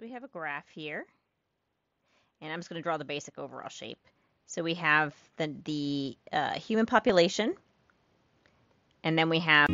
So we have a graph here. And I'm just going to draw the basic overall shape. So we have the, the uh, human population. And then we have